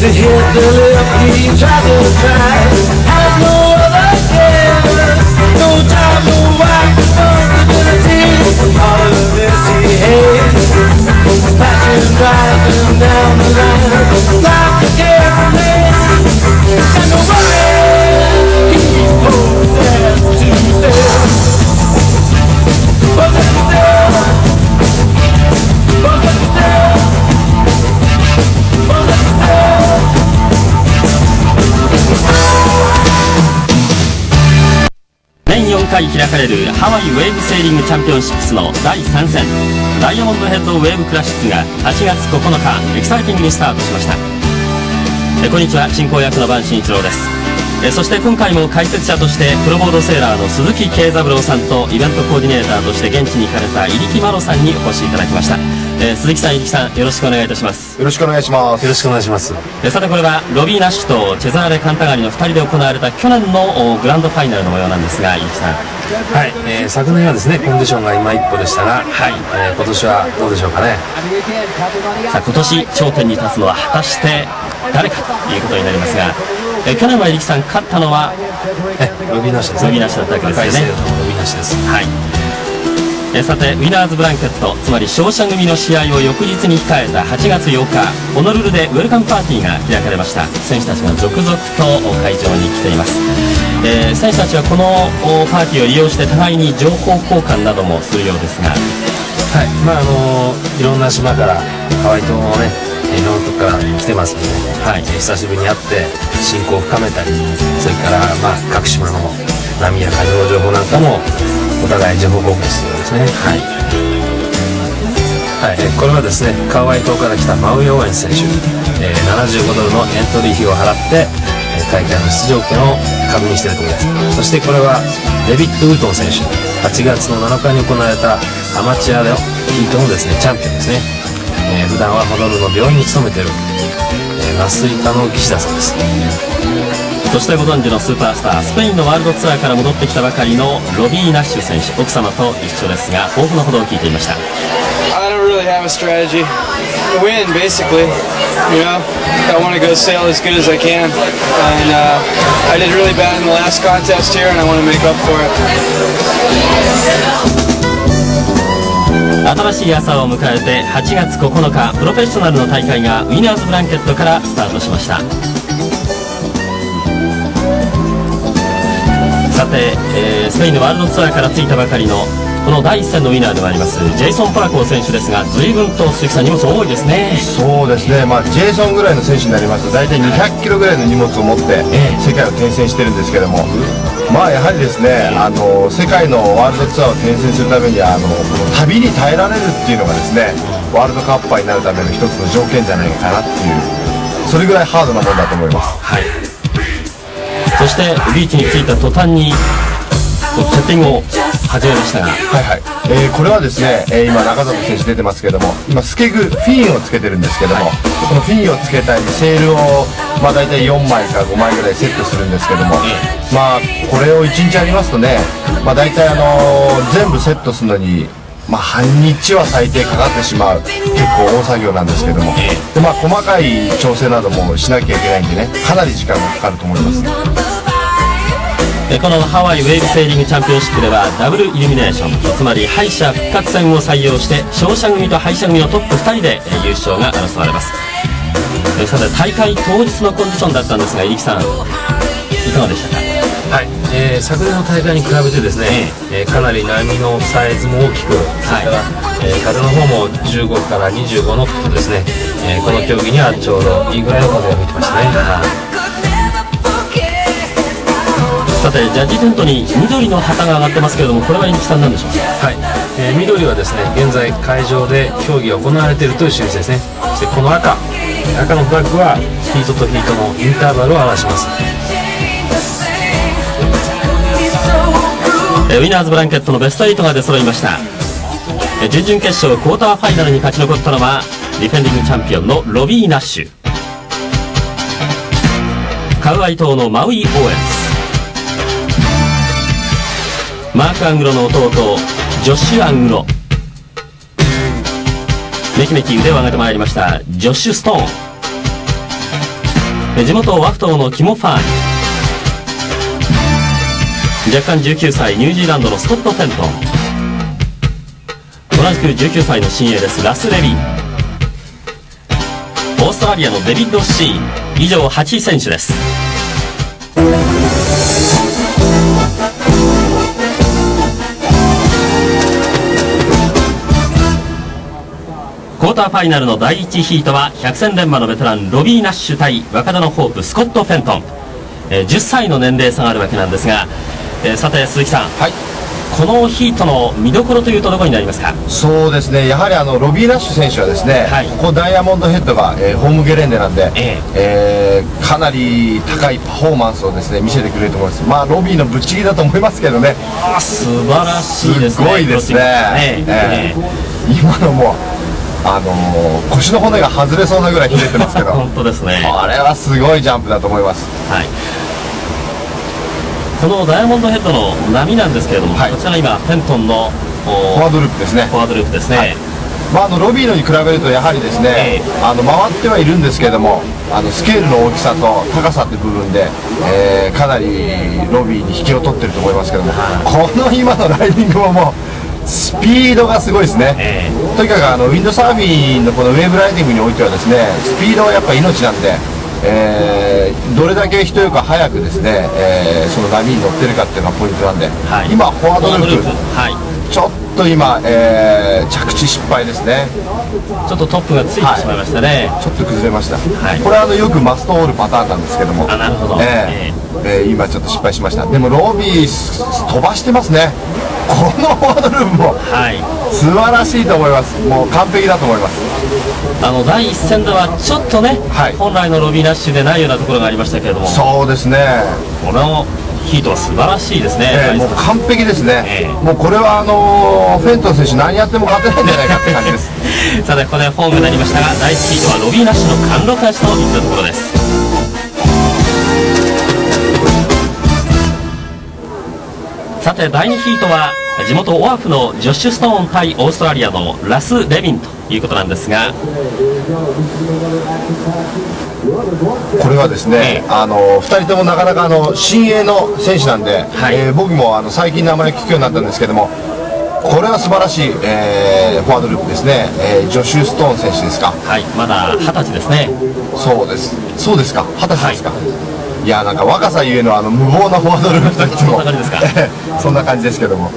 to hit the lip, tries to try. Has no other care, no time, no wife, responsibility. All of this he hates. Passion drives him down the line. Life is careful man, and no 年4回開かれるハワイウェーブセーリングチャンピオンシップスの第3戦ダイヤモンドヘッドウェーブクラシックが8月9日エキサイティングにスタートしました。えこんにちは。進行役の番新一郎です。えそして今回も解説者としてプロボードセーラーの鈴木慶三郎さんとイベントコーディネーターとして現地に行かれた入木麻呂さんにお越しいただきました。え鈴木さん入木さんよろしくお願いいたしますよろしくお願いします。よろしくお願いします。えさてこれはロビー・ナッシュとチェザーレ・カンタガリの2人で行われた去年のおグランドファイナルの模様なんですが入木さんはい、えー昨年はですね、コンディションが今一歩でしたが、はいえー今年はどうでしょうかね。さあ今年頂点に立つのは果たして誰かということになりますが、え去年は入木さん勝ったのはえロビーなしですね。ロビーなしだったわけですよねロビーなしです。はいえさてウィナーズブランケットつまり勝者組の試合を翌日に控えた8月8日ホノルルでウェルカムパーティーが開かれました。選手たちが続々と会場に来ています、えー選手たちはこのおパーティーを利用して互いに情報交換などもするようですが。はい、まああのーいろんな島からハワイ島もね、いろんなとこから来てますんで、はい。えー久しぶりに会って親交を深めたり、それからまあ各島の波や風の情報なんかもお互い情報交換してるんですね。はい。はい、これはですね、カワイ島から来たマウイ・オーエン選手、えー75ドルのエントリー費を払って、えー大会の出場権を確認しているところです。そしてこれはデビッド・ウートン選手、8月の7日に行われたアマチュアのヒートのですね、チャンピオンですね。えー普段はホノルルの病院に勤めている、えー麻酔科の技師だそうです。そしてご存知のスーパースター、スペインのワールドツアーから戻ってきたばかりのロビー・ナッシュ選手、奥様と一緒です。が、豊富なことを聞いていました。新しい朝を迎えて8月9日プロフェッショナルの大会がウィナーズブランケットからスタートしました。て、えースペインのワールドツアーから着いたばかりのこの第一戦のウィナーでもありますジェイソン・ポラコー選手ですが随分と鈴木さん荷物多いですね。そうですね、まあ、ジェイソンぐらいの選手になりますと大体200キロぐらいの荷物を持ってええ。世界を転戦してるんですけども、まあやはりですねあの世界のワールドツアーを転戦するためにはあの旅に耐えられるっていうのがですねワールドカッパーになるための一つの条件じゃないかなっていうそれぐらいハードなもんだと思います。はいそしてビーチに着いた途端にセッティングを始めましたが。はいはい、えーこれはですね、えー今中里選手出てますけども今スケグフィンをつけてるんですけども、このフィンをつけたりセールをまあ大体4枚か5枚ぐらいセットするんですけども、まあこれを1日やりますとねまあ大体あのー全部セットするのにまあ半日は最低かかってしまう結構大作業なんですけども、でまあ細かい調整などもしなきゃいけないんでねかなり時間がかかると思います。えこのハワイウェーブセーリングチャンピオンシップではダブルイルミネーションつまり敗者復活戦を採用して勝者組と敗者組のトップ2人でえ優勝が争われます。えさて大会当日のコンディションだったんですが入木さんいかがでしたか？はい、えー昨年の大会に比べてですね、えーかなり波のサイズも大きく、それから、えー風の方も15から25ノットですね、えーこの競技にはちょうどいいぐらいの風が吹いてましたね。さてジャッジテントに緑の旗が上がってますけれどもこれは入木さんなんでしょうか？はい、えー緑はですね現在会場で競技が行われているという印ですね。そしてこの赤。赤のフラッグはヒートとヒートのインターバルを表しますえウィナーズブランケットのベスト8が出揃いました。え準々決勝クォーターファイナルに勝ち残ったのはディフェンディングチャンピオンのロビー・ナッシュ。カウアイ島のマウイ・オーエンス。マーク・アングロの弟ジョシュ・アングロ。めきめき腕を上げてまいりましたジョシュ・ストーン。地元ワフトのキモ・ファーニ。若干19歳ニュージーランドのスコット・フェント。ン同じく19歳の新鋭です。ラス・レビンオーストラリアのデビッド・シー。ン以上8選手です。クォーターファイナルの第1ヒートは百戦錬磨のベテランロビー・ナッシュ対若手のホープスコット・フェントン、えー10歳の年齢差があるわけなんですが、えーさて鈴木さん、はい。このヒートの見どころというとどこになりますか？そうですね。やはりあのロビー・ラッシュ選手はですね、はい。ここダイヤモンドヘッドが、えーホームゲレンデなんで、ええ。ーかなり高いパフォーマンスをですね見せてくれると思います。まあロビーのぶっちぎりだと思いますけどね。あ素晴らしいですねごいですね。ねえ。今のもあのー腰の骨が外れそうなぐらいひねってますけど。本当ですね。これはすごいジャンプだと思います。はいこのダイヤモンドヘッドの波なんですけれども、はい。こちら今フェントンのおフォワードループですね。フォワードループですね、はい。まあ、あのロビーのに比べるとやはりですね、ええ。あの回ってはいるんですけれどもあのスケールの大きさと高さって部分で、えーかなりロビーに引けを取ってると思いますけども、この今のライディングももうスピードがすごいですね、え。とにかくあのウィンドサーフィンのこのウェーブライディングにおいてはですねスピードはやっぱ命なんで、えーどれだけ人よく早くですね、えーその波に乗ってるかっていうのがポイントなんで、はい。今フォワードループ。はい。ちょっと今、えー着地失敗ですね。ちょっとトップがついてしまいましたね、ちょっと崩れました、はい。これはあのよくマストオールパターンなんですけども。あなるほど。えええー今ちょっと失敗しました。でもロビーす飛ばしてますね。このフォワードループも。はい。素晴らしいと思います。もう完璧だと思いますあの第一戦ではちょっとね、はい。本来のロビーラッシュでないようなところがありましたけれども。そうですね、このヒートは素晴らしいですね、えーもう完璧ですね、ええ。もうこれはあのーフェントン選手何やっても勝てないんじゃないかって感じです。さてここでフォームになりましたが第1ヒートはロビーラッシュの貫禄足といったところです。さて第2ヒートは地元オアフのジョッシュ・ストーン対オーストラリアのラス・レビンということなんですがこれはですね、あの2人ともなかなかあの新鋭の選手なんで、はい。えー僕もあの最近名前を聞くようになったんですけどもこれは素晴らしい、えーフォワードループですね、えージョシュ・ストーン選手ですか。はいまだ二十歳ですね。そうです。そうですか。二十歳ですか、い、やなんか若さゆえのあの無謀なフォワードループとも。そんな感じですか？そんな感じですけども、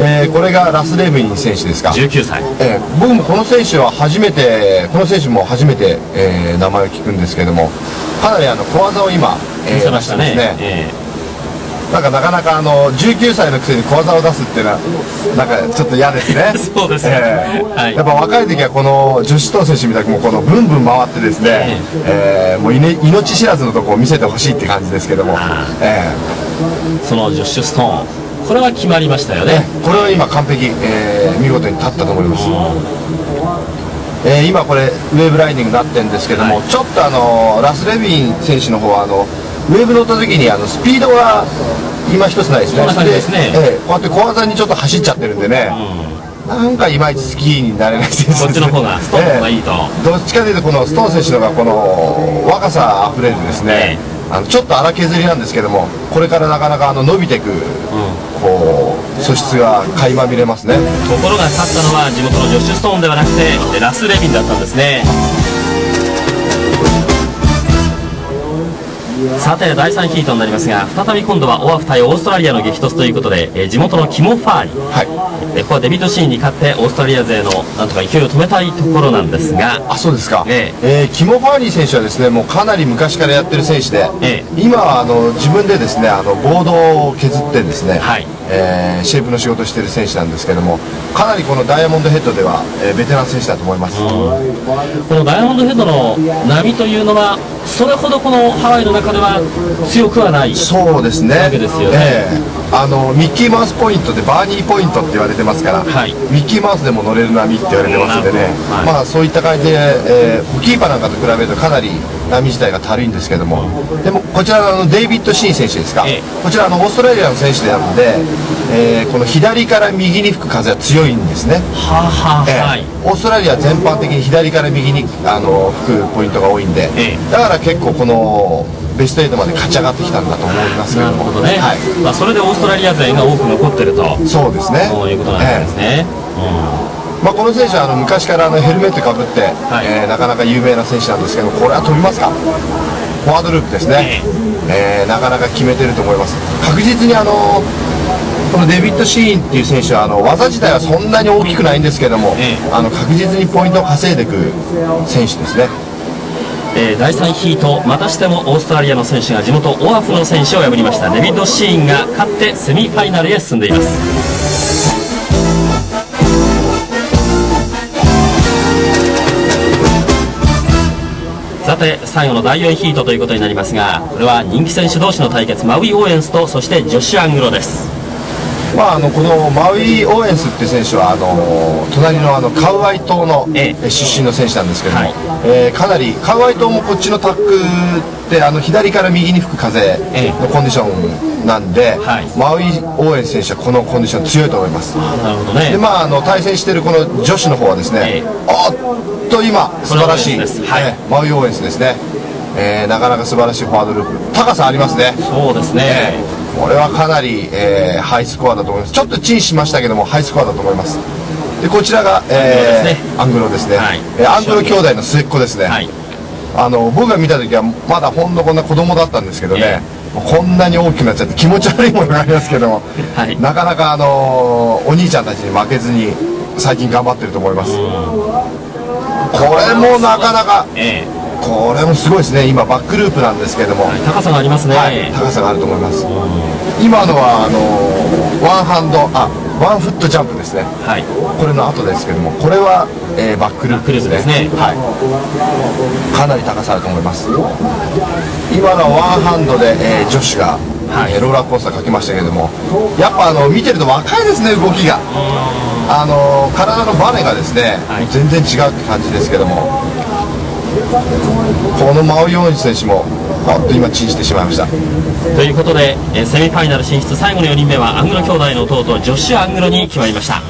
えーこれがラス・レビン選手ですか？19歳。えー僕もこの選手は初めてこの選手も初めて、えー名前を聞くんですけどもかなりあの小技を今、えー見せましたね。出してますえなんかなかなかあの19歳のくせに小技を出すっていうのはなんかちょっと嫌ですね。そうですね。えーはい。やっぱ若い時はこの女子トン選手みたいにもうこのブンブン回ってですね、えーもういね命知らずのとこを見せてほしいって感じですけども、あえーそのジョッシュ・ストーンこれは決まりましたよーねねこれは今完璧、えー見事に立ったと思います、えー今これウェーブライディングになってるんですけども、はい。ちょっとあのラス・レビン選手の方はあのウェーブ乗った時にあのスピードが今一つないですね。ですね。えーこうやって小技にちょっと走っちゃってるんでね、なんかいまいちスキーになれない選手です。こっちの方がストーンの方がいいと。えーどっちかというとこのストーン選手の方がこの若さあふれるですね、あのちょっと荒削りなんですけどもこれからなかなかあの伸びていく、こう素質が垣間見れますね。ところが勝ったのは地元のジョッシュ・ストーンではなくてラス・レビンだったんですねさて第3ヒートになりますが再び今度はオアフ対オーストラリアの激突ということで、えー地元のキモ・ファーリ。はい。えーここはデビッド・シーンに勝ってオーストラリア勢のなんとか勢いを止めたいところなんですが。あそうですか、ええ。ーキモ・ファーニー選手はですねもうかなり昔からやってる選手で、え。今はあの自分でですねあのボードを削ってですね、はいえーシェイプの仕事をしている選手なんですけどもかなりこのダイヤモンドヘッドでは、えーベテラン選手だと思います、このダイヤモンドヘッドの波というのはそれほどこのハワイの中では強くはないそうですね。わけですよね。ええあのミッキーマウスポイントでバーニーポイントって言われてますから、はい。ミッキーマウスでも乗れる波って言われてますんでね、はい。まあそういった感じで、えーキーパーなんかと比べるとかなり波自体が軽いんですけども。でもこちらのデイビッド・シーン選手ですか、ええ。こちらあのオーストラリアの選手でなので、えーこの左から右に吹く風は強いんですね、はあはえオーストラリアは全般的に左から右にあの吹くポイントが多いんで、ええ。だから結構このベスト8まで勝ち上がってきたんだと思いますけなども。るほどね、はい、まあ、それでオーストラリア勢が多く残ってると。そうですね。そういうことなんですね、まあ、この選手はあの昔からあのヘルメットかぶって、はい。えーなかなか有名な選手なんですけどこれは飛びますか？フォワードループですね、えーなかなか決めてると思います。確実にあのこのデビッド・シーンっていう選手はあの技自体はそんなに大きくないんですけども、ええ。あの確実にポイントを稼いでいく選手ですね。えー第3ヒートまたしてもオーストラリアの選手が地元オアフの選手を破りました。デビッド・シーンが勝ってセミファイナルへ進んでいますさて最後の第4ヒートということになりますがこれは人気選手同士の対決マウイ・オーエンスとそしてジョシュ・アングロです。まあ、あのこのマウイ・オーエンスっていう選手はあの隣のあのカウアイ島のええ。え出身の選手なんですけども、はい。えーかなりカウアイ島もこっちのタックってあの左から右に吹く風ええ。のコンディションなんで、はい。マウイ・オーエンス選手はこのコンディション強いと思います。なるほどね。でまあ、あの対戦しているこの女子の方はですね、ええ。おっと今素晴らしいはい。ええマウイ・オーエンスですね、えーなかなか素晴らしいフォワードループ。高さありますね。そうですね、これはかなり、えーハイスコアだと思います。ちょっとチンしましたけどもハイスコアだと思います。でこちらが、えーアングロですね、はい。えーアングロ兄弟の末っ子ですね、はい。あの僕が見た時はまだほんのこんな子供だったんですけどね、こんなに大きくなっちゃって気持ち悪いものがありますけども、はい。なかなか、あのーお兄ちゃんたちに負けずに最近頑張ってると思います。これもなかなかええこれもすごいですね。今バックループなんですけども、はい高さがありますね、はい、高さがあると思います。今のはあのワンハンドあワンフットジャンプですね。はい。これの後ですけどもこれは、えーバックループですね。ね。はい、かなり高さあると思います。今のはワンハンドで、えー女子が、はい。えーローラーコースターかけましたけどもやっぱあの見てると若いですね動きが。あの体のバネがですね、はい。全然違うって感じですけどもこのマオヨーン選手もあっと今チンしてしまいました。ということで、えーセミファイナル進出最後の4人目はアングロ兄弟の弟ジョシュ・アングロに決まりました。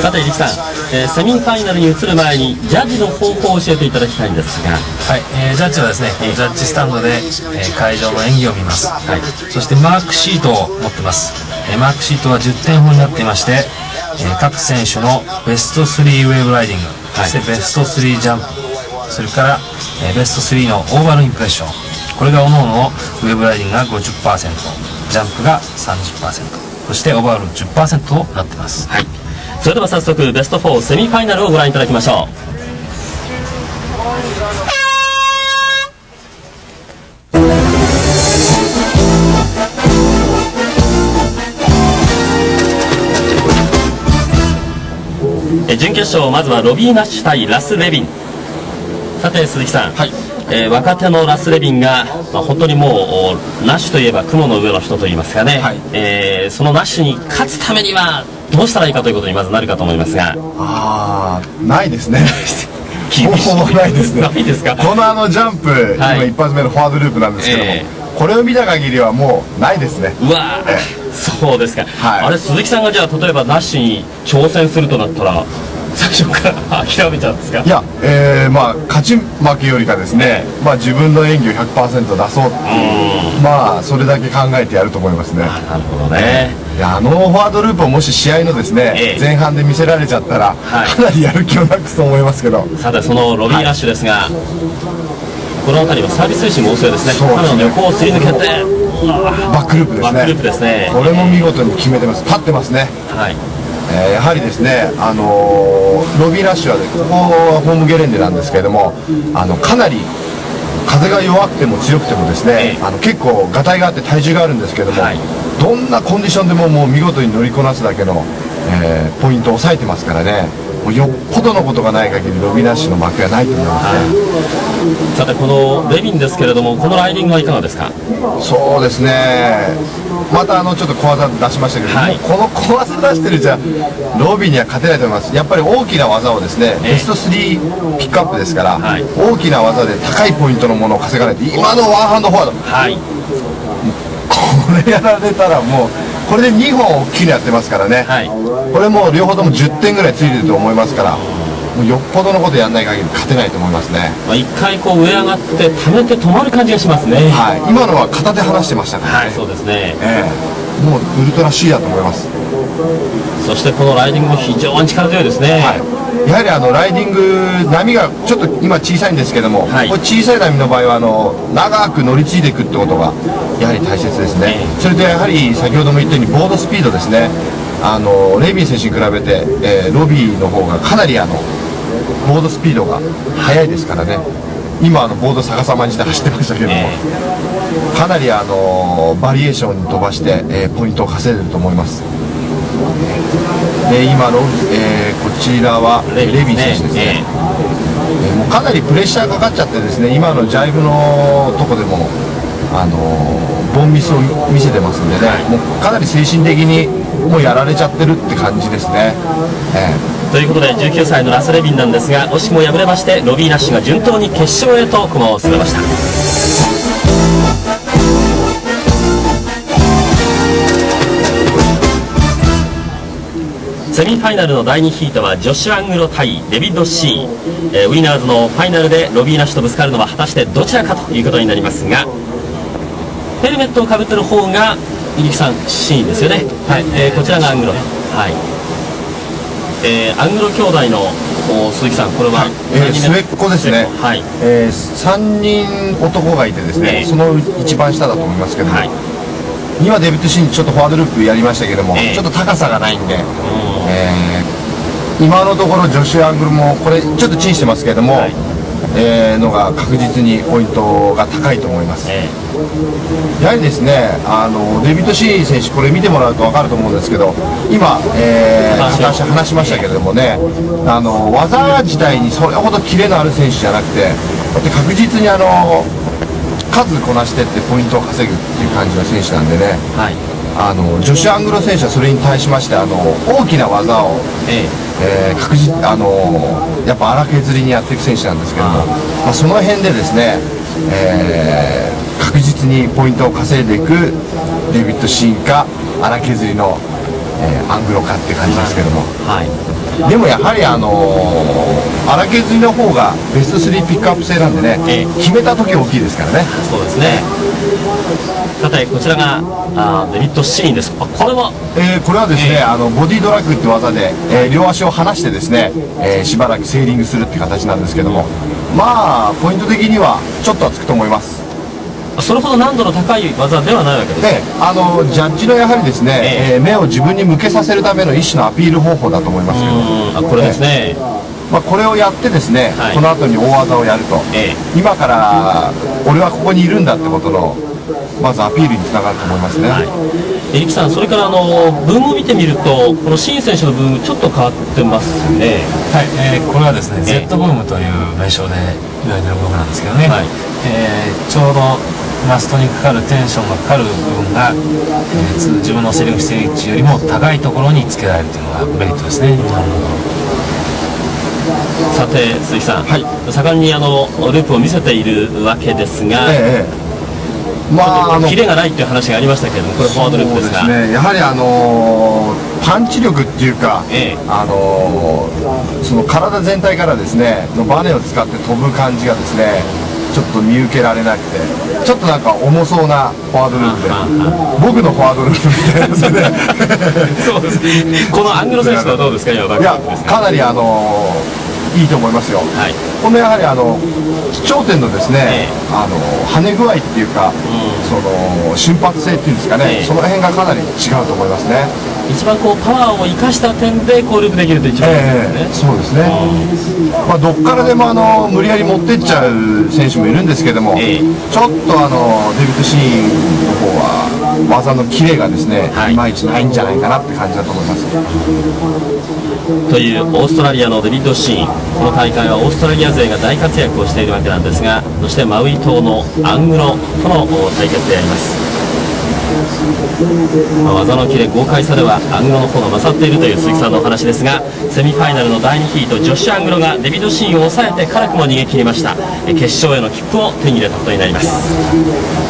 さて力さん、えーセミファイナルに移る前にジャッジの方法を教えていただきたいんですが。はい、えージャッジはですね、ジャッジスタンドで、えー会場の演技を見ます、はい、そしてマークシートを持ってます、えーマークシートは10点法になっていまして、えー各選手のベスト3ウェーブライディング、そしてベスト3ジャンプそれから、えーベスト3のオーバールインプレッション。これが各々のウェブライディングが50%ジャンプが30%そしてオーバール10%となってます。はい。それでは早速ベスト4セミファイナルをご覧いただきましょう。え準決勝まずはロビー・ナッシュ対ラス・レビン。さて鈴木さん、はい。えー若手のラス・レビンが、まあ、本当にもうおナッシュといえば雲の上の人といいますかね、はい。えーそのナッシュに勝つためにはどうしたらいいかということにまずなるかと思いますが。ああないですね。厳しい。ほぼないですね。ないですか？このあのジャンプ、はい。今一発目のフォワードループなんですけども、えこれを見た限りはもうないですね。うわー。え。そうですか、はい。あれ鈴木さんがじゃあ例えばナッシュに挑戦するとなったら最初から諦めちゃうんですか？いや、えーまあ勝ち負けよりかですね、まあ自分の演技を100%出そうっていうまあそれだけ考えてやると思いますね。なるほどね。いやあのフォワードループをもし試合のですね、ええ。前半で見せられちゃったら、はい。かなりやる気をなくすと思いますけど。さてそのロビーラッシュですが、この辺りはサービス精神も旺盛ですね。そうですね。彼の横をすり抜けてうわバックループですね。バックループですね。これも見事に決めてます。立ってますね。はいえーやはりですね、あのーロビーラッシュはねここはホームゲレンデなんですけれどもあのかなり風が弱くても強くてもですね、ええ。あの結構がたいがあって体重があるんですけれども、はい。どんなコンディションでももう見事に乗りこなすだけの、えーポイントを抑えてますからねもうよっぽどのことがない限りロビーラッシュの負けはないと思いますね、さてこのレビンですけれどもこのライディングはいかがですか？そうですねまたあのちょっと小技出しましたけど、はい。この小技出してるじゃロビーには勝てないと思います。やっぱり大きな技をですねええ。ベスト3ピックアップですから、はい。大きな技で高いポイントのものを稼がないと今のワンハンドフォワード。はい。これやられたらもうこれで2本大きいのやってますからね、はい。これもう両方とも10点ぐらいついてると思いますからもうよっぽどのことやんない限り勝てないと思いますね。まあ、一回こう上上がって溜めて止まる感じがしますね。はい。今のは片手離してましたからね、はいそうですね。ええ。もうウルトラ C だと思います。そしてこのライディングも非常に力強いですね、はい、やはりあのライディング波がちょっと今小さいんですけども、はい。これ小さい波の場合はあの長く乗り継いでいくってことがやはり大切ですね、えそれでやはり先ほども言ったようにボードスピードですね。あのレイビン選手に比べて、えーロビーの方がかなりあのボードスピードが速いですからね。今あのボード逆さまにして走ってましたけども、えかなりあのバリエーションに飛ばして、えーポイントを稼いでると思います。で今の、えーこちらはレレビン選手ですね、ええ。ーもうかなりプレッシャーかかっちゃってですね今のジャイブのとこでもあのーボンミスを見せてますんでね、もうかなり精神的にもうやられちゃってるって感じですね、えということで19歳のラス・レビンなんですが惜しくも敗れましてロビー・ナッシュが順当に決勝へと駒を進めました。セミファイナルの第2ヒートはジョシュ・アングロ対デビッド・シー。ン、えーウィナーズのファイナルでロビー・ナッシュとぶつかるのは果たしてどちらかということになりますがヘルメットをかぶってる方が入木さんシーンですよね。はい、えーこちらがアングロ。はい。えーアングロ兄弟のお鈴木さんこれはえー何人目末っ子ですね。はい。え3人男がいてですね、ええ。その一番下だと思いますけど。も、はい。今デビッド・シーンちょっとフォワードループやりましたけども、ええ。ちょっと高さがないんで、えー今のところジョシュ・アングルもこれちょっとチンしてますけども、はいえーのが確実にポイントが高いと思います、えやはりですねあのデビッド・シーン選手これ見てもらうと分かると思うんですけど今、えー、話話しましたけれどもねあの技自体にそれほどキレのある選手じゃなくて確実にあの数こなしてってポイントを稼ぐっていう感じの選手なんでねーはい。あの女子アングロ選手はそれに対しましてあの大きな技を、ええー確実あのやっぱ荒削りにやっていく選手なんですけどもまあ、その辺でですね、えー確実にポイントを稼いでいくデビッド・シーンか荒削りの、えアングロかっていう感じですけども。はい。でもやはりあのー荒削りの方がベスト3ピックアップ制なんでね、ええ。決めた時大きいですからね。そうですね。さてこちらがあーデビッド・シーンです。あこれは？えーこれはですね、ええ。あのボディドラッグって技で、えー両足を離してですね、えーしばらくセーリングするって形なんですけどもまあポイント的にはちょっとはつくと思いますそれほど難度の高い技ではないわけですであのジャッジのやはりですね、ええ。ー目を自分に向けさせるための一種のアピール方法だと思いますけど、うん。あこれですね、まあ、これをやってですね、はい。この後に大技をやると、え今から俺はここにいるんだってことのまずアピールにつながると思いますね、はい、エリキさん、それからあのブームを見てみると、このシン選手のブーム、ちょっと変わってますね。はい、えーこれはですね、ええ。Z ブームという名称で言われてる僕なんですけどね、はいえーちょうどマストにかかるテンションがかかる部分が、えーつ自分のセリフしている位置よりも高いところにつけられるというのがメリットですね。さて、鈴木さん、はい。盛んにあのループを見せているわけですが、ええええ。まああのキレがないという話がありましたけれども、これ、フォワードループですが、ね、やはりあのーパンチ力っていうか、ええ。あのーその体全体からですねのバネを使って飛ぶ感じがですねちょっと見受けられなくてちょっとなんか重そうなフォワードループで 僕のフォワードループみたいなですねそうですこのアングロ選手はどうですか、いや。かなりあのーいいと思いますよ、はい。このやはりあの頂点のですね、ええ。あの跳ね具合っていうか、その瞬発性っていうんですかね、ええ。その辺がかなり違うと思いますね。一番こうパワーを生かした点でこうループできると一番いいですよね。そうですね、まあ、どっからでもあの無理やり持ってっちゃう選手もいるんですけども、ええ。ちょっとあのデビッド・シーンの方は技のキレがですね、はい。い、まいちないんじゃないかなって感じだと思います。というオーストラリアのデビッド・シーン。この大会はオーストラリア勢が大活躍をしているわけなんですがそしてマウイ島のアングロとの対決であります、まあ技のキレ豪快さではアングロの方が勝っているという鈴木さんのお話ですがセミファイナルの第2ヒート女子アングロがデビッド・シーンを抑えて辛くも逃げ切りました。決勝への切符を手に入れたことになります。